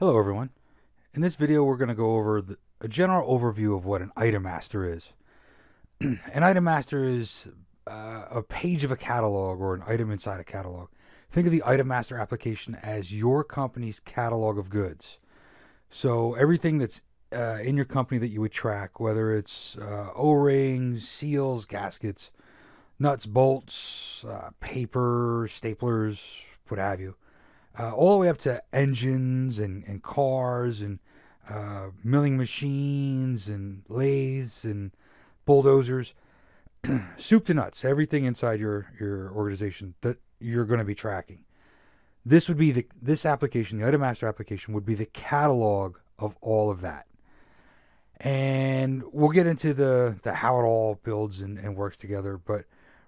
Hello everyone. In this video we're going to go over the, a general overview of what an item master is. an item master is uh, a page of a catalog or an item inside a catalog. Think of the item master application as your company's catalog of goods. So everything that's uh, in your company that you would track, whether it's uh, O-rings, seals, gaskets, nuts, bolts, uh, paper, staplers, what have you uh, all the way up to engines and, and cars and uh, milling machines and lathes and bulldozers, soup to nuts, everything inside your, your organization that you're going to be tracking. This would be the this application, the Item Master application, would be the catalog of all of that. And we'll get into the, the how it all builds and, and works together, but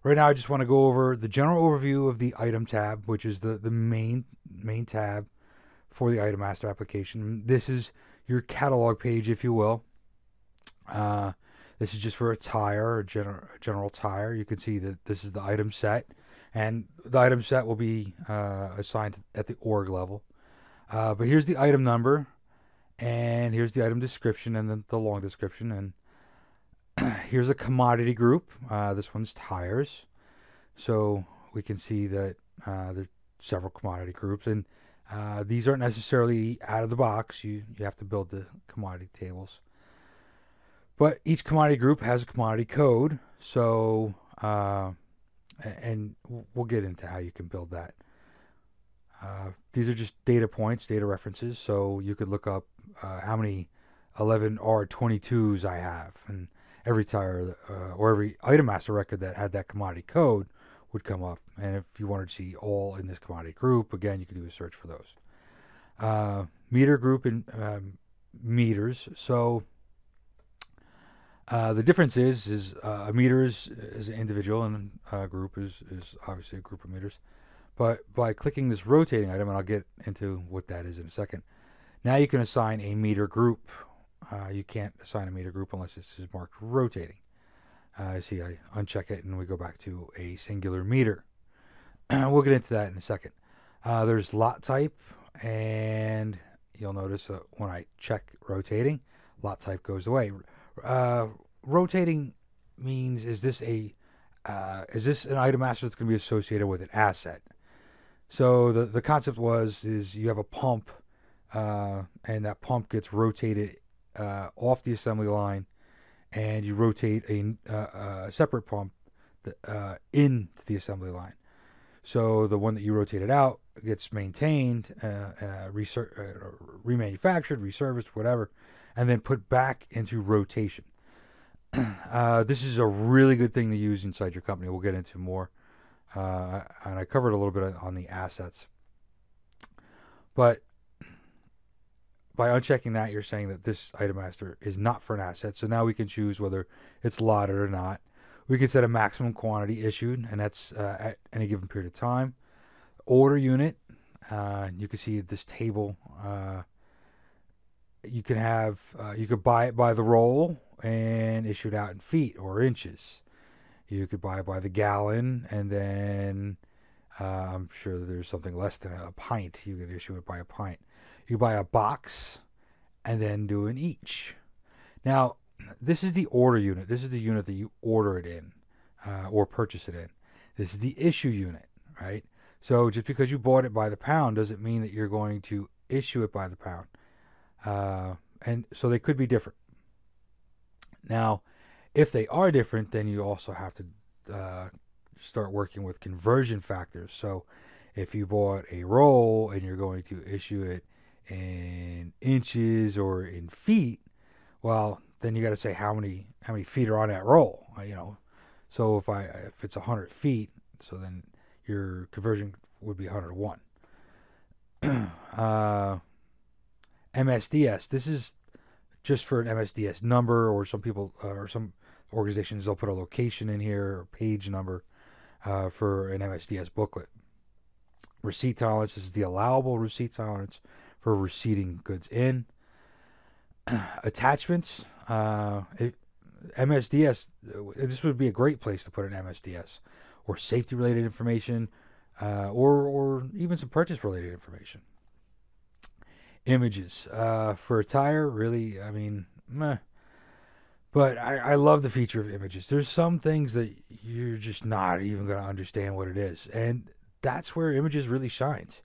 Right now, I just want to go over the general overview of the item tab, which is the, the main main tab for the item master application. This is your catalog page, if you will. Uh, this is just for a tire, a general, general tire. You can see that this is the item set, and the item set will be uh, assigned at the org level. Uh, but here's the item number, and here's the item description, and then the long description, and here's a commodity group. Uh, this one's tires. So we can see that uh, there's several commodity groups, and uh, these aren't necessarily out of the box. You you have to build the commodity tables. But each commodity group has a commodity code. So uh, and we'll get into how you can build that. Uh, these are just data points, data references. So you could look up uh, how many 11R22s I have, and every tire uh, or every item master record that had that commodity code would come up. And if you wanted to see all in this commodity group, again, you could do a search for those. Uh, meter group and um, meters. So uh, the difference is is uh, a meter is, is an individual and a group is, is obviously a group of meters. But by clicking this rotating item, and I'll get into what that is in a second, now you can assign a meter group uh, you can't assign a meter group unless this is marked rotating. Uh, see, I uncheck it and we go back to a singular meter. we'll get into that in a second. Uh, there's lot type, and you'll notice uh, when I check rotating, lot type goes away. Uh, rotating means is this a uh, is this an item master that's going to be associated with an asset? So the the concept was is you have a pump, and that pump gets rotated uh, off the assembly line and you rotate a, uh, a separate pump uh, into the assembly line. So the one that you rotated out gets maintained, uh, uh, reser- uh, remanufactured, reserviced, whatever, and then put back into rotation. this is a really good thing to use inside your company. We'll get into more. and I covered a little bit on the assets. But by unchecking that, you're saying that this item master is not for an asset. So now we can choose whether it's lotted or not. We can set a maximum quantity issued, and that's uh, at any given period of time. Order unit, uh, you can see this table. Uh, you can have, uh, you could buy it by the roll and issue it out in feet or inches. You could buy it by the gallon, and then uh, I'm sure there's something less than a pint. You could issue it by a pint. You buy a box and then do an each. Now, this is the order unit. This is the unit that you order it in uh, or purchase it in. This is the issue unit, right? So just because you bought it by the pound doesn't mean that you're going to issue it by the pound. Uh, and so they could be different. Now, if they are different, then you also have to uh, start working with conversion factors. So if you bought a roll and you're going to issue it in inches or in feet, well, then you got to say how many how many feet are on that roll. Uh, you know, so if I if it's hundred feet, so then your conversion would be 101. uh, MSDS. This is just for an MSDS number, or some people uh, or some organizations they'll put a location in here or page number uh, for an MSDS booklet. Receipt tolerance. This is the allowable receipt tolerance for receiving goods in. Attachments, uh, it, MSDS, uh, this would be a great place to put an MSDS or safety related information uh, or, or even some purchase related information. images uh, for a tire. Really, I mean, meh. But I, I love the feature of images. There's some things that you're just not even going to understand what it is, and that's where images really shines.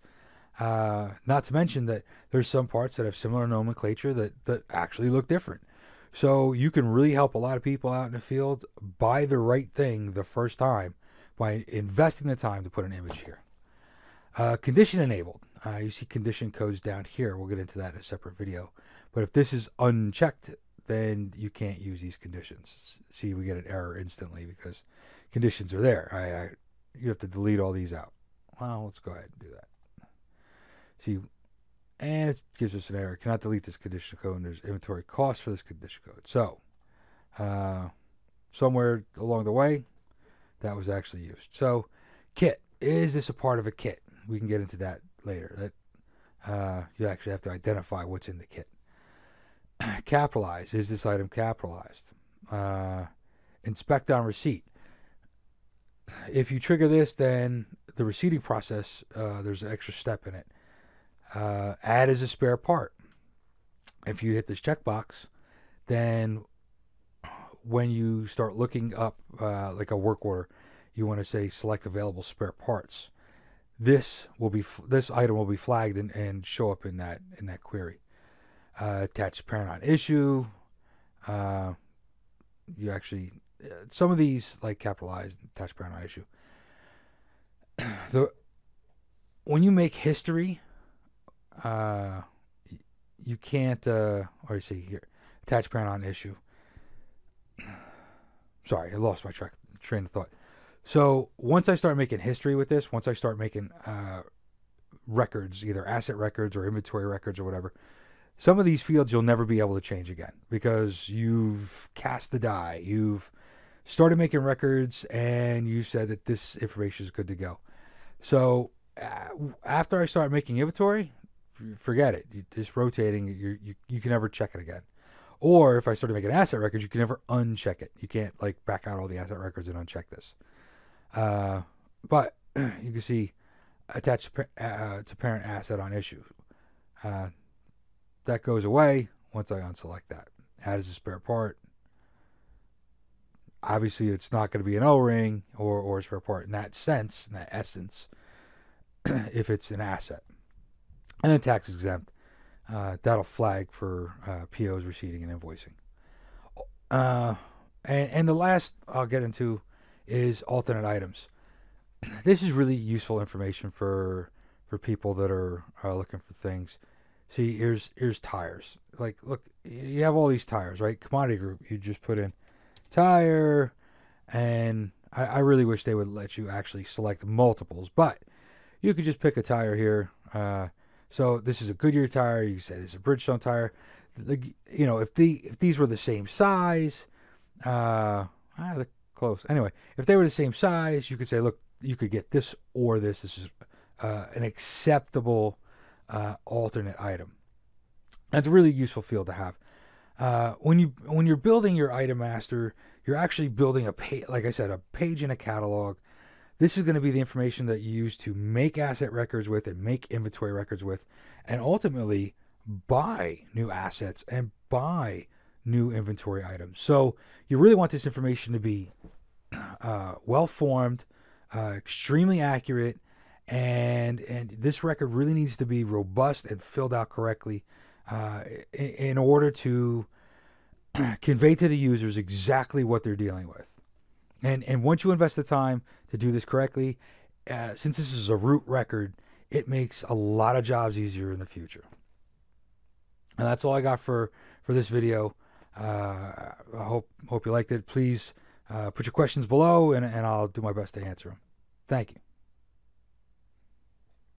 Uh, not to mention that there's some parts that have similar nomenclature that, that actually look different. So you can really help a lot of people out in the field buy the right thing the first time by investing the time to put an image here. Uh, condition enabled. Uh, you see condition codes down here. We'll get into that in a separate video. But if this is unchecked, then you can't use these conditions. See, we get an error instantly because conditions are there. I, I you have to delete all these out. Well, let's go ahead and do that. See, and it gives us an error. Cannot delete this condition code, and there's inventory cost for this condition code. So, uh, somewhere along the way, that was actually used. So, kit. Is this a part of a kit? We can get into that later. That uh, you actually have to identify what's in the kit. capitalize. Is this item capitalized? Uh, inspect on receipt. If you trigger this, then the receiving process, uh, there's an extra step in it. Uh, add as a spare part. If you hit this checkbox, then when you start looking up uh, like a work order, you want to say select available spare parts. This will be this item will be flagged and, and show up in that in that query uh, attached parent on issue. Uh, you actually, uh, some of these like capitalized attached parent on issue. the when you make history, uh, you can't. Uh, or you see here, attach parent on issue. Sorry, I lost my track, train of thought. So once I start making history with this, once I start making uh, records, either asset records or inventory records or whatever, some of these fields you'll never be able to change again because you've cast the die. You've started making records and you said that this information is good to go. So uh, after I start making inventory, forget it. You, just rotating, you, you you can never check it again. Or if I started making asset records, you can never uncheck it. You can't like back out all the asset records and uncheck this. Uh, but you can see attached uh, to parent asset on issue. Uh, that goes away once I unselect that. Add as a spare part. Obviously, it's not going to be an O-ring or, or a spare part in that sense, in that essence, if it's an asset. And then tax exempt. Uh, that'll flag for uh, POs, receiving, and invoicing. Uh, and, and the last I'll get into is alternate items. This is really useful information for for people that are, are looking for things see here's here's tires like look you have all these tires right commodity group you just put in tire and I, I really wish they would let you actually select multiples but you could just pick a tire here uh, so this is a Goodyear tire you said it's a Bridgestone tire you know if the if these were the same size uh ah, they're close anyway if they were the same size you could say look you could get this or this this is uh, an acceptable uh, alternate item. That's a really useful field to have. Uh, when you when you're building your item master, you're actually building a page, like I said, a page in a catalog. This is going to be the information that you use to make asset records with and make inventory records with, and ultimately buy new assets and buy new inventory items. So you really want this information to be uh, well formed, uh, extremely accurate, and and this record really needs to be robust and filled out correctly uh, in, in, order to convey to the users exactly what they're dealing with. And and once you invest the time to do this correctly, uh, since this is a root record, it makes a lot of jobs easier in the future. And that's all I got for for this video. Uh, I hope hope you liked it. Please uh, put your questions below, and, and I'll do my best to answer them. Thank you.